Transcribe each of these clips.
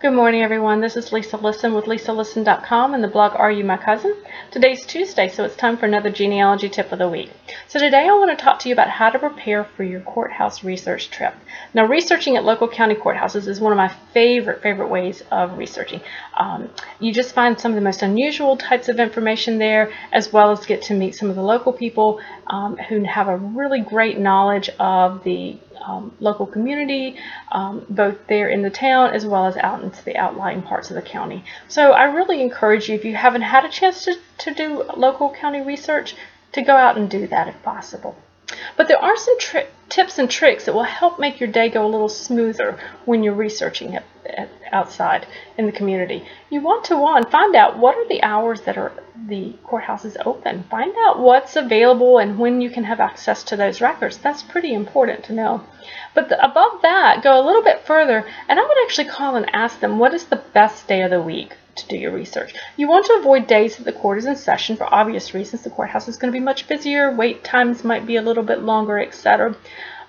Good morning, everyone. This is Lisa Lisson with lisalisson.com and the blog Are You My Cousin? Today's Tuesday, so it's time for another genealogy tip of the week. So today I want to talk to you about how to prepare for your courthouse research trip. Now, researching at local county courthouses is one of my favorite, favorite ways of researching. Um, you just find some of the most unusual types of information there, as well as get to meet some of the local people um, who have a really great knowledge of the um, local community, um, both there in the town as well as out into the outlying parts of the county. So I really encourage you, if you haven't had a chance to, to do local county research, to go out and do that if possible. But there are some tips and tricks that will help make your day go a little smoother when you're researching it outside in the community. You want to, one, find out what are the hours that are the courthouse is open. Find out what's available and when you can have access to those records. That's pretty important to know. But the, above that, go a little bit further, and I would actually call and ask them, what is the best day of the week to do your research? You want to avoid days that the court is in session for obvious reasons. The courthouse is going to be much busier, wait times might be a little bit longer, etc.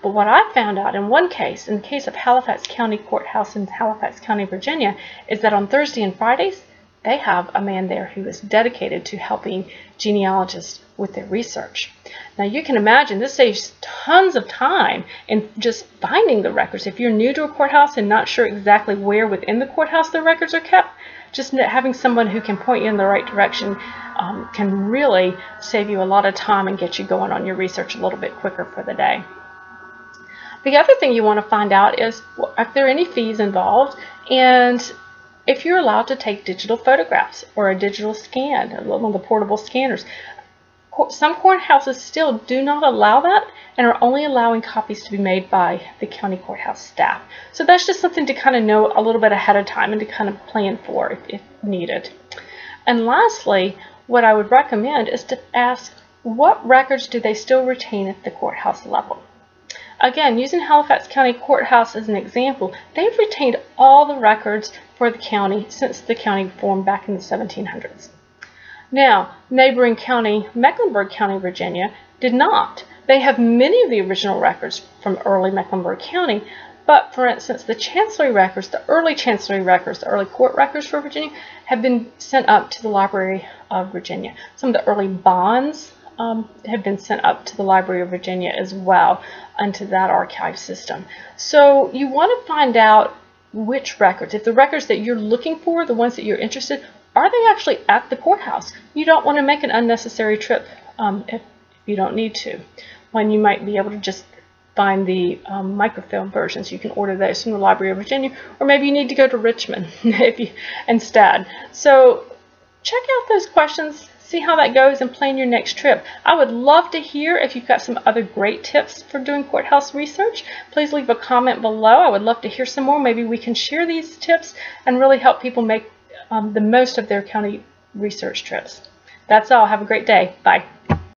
But what I found out in one case, in the case of Halifax County Courthouse in Halifax County, Virginia, is that on Thursday and Fridays, they have a man there who is dedicated to helping genealogists with their research. Now you can imagine this saves tons of time in just finding the records. If you're new to a courthouse and not sure exactly where within the courthouse the records are kept, just having someone who can point you in the right direction um, can really save you a lot of time and get you going on your research a little bit quicker for the day. The other thing you want to find out is if there are any fees involved and if you're allowed to take digital photographs or a digital scan, one of the portable scanners. Some courthouses still do not allow that and are only allowing copies to be made by the county courthouse staff. So that's just something to kind of know a little bit ahead of time and to kind of plan for if, if needed. And lastly, what I would recommend is to ask what records do they still retain at the courthouse level? Again, using Halifax County Courthouse as an example, they've retained all the records for the county since the county formed back in the 1700s. Now, neighboring county, Mecklenburg County, Virginia, did not. They have many of the original records from early Mecklenburg County, but for instance, the chancellery records, the early chancellery records, the early court records for Virginia, have been sent up to the Library of Virginia. Some of the early bonds um, have been sent up to the Library of Virginia as well into that archive system. So you want to find out which records, if the records that you're looking for, the ones that you're interested, are they actually at the courthouse? You don't want to make an unnecessary trip um, if you don't need to, when you might be able to just find the um, microfilm versions. You can order those from the Library of Virginia, or maybe you need to go to Richmond if you, instead. So check out those questions see how that goes and plan your next trip. I would love to hear if you've got some other great tips for doing courthouse research. Please leave a comment below. I would love to hear some more. Maybe we can share these tips and really help people make um, the most of their county research trips. That's all. Have a great day. Bye.